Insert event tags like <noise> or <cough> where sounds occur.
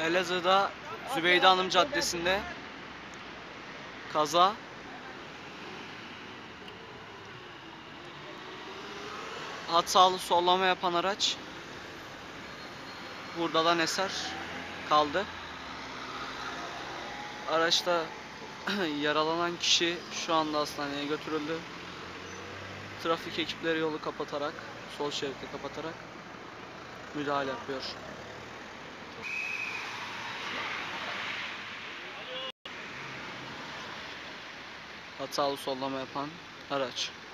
Elazığ'da Zübeyde Hanım Caddesi'nde kaza. Hatalı sollama yapan araç buradan eser kaldı. Araçta <clears throat> yaralanan kişi şu anda hastaneye götürüldü. Trafik ekipleri yolu kapatarak, sol şeridi kapatarak müdahale yapıyor. Hatalı sollama yapan araç.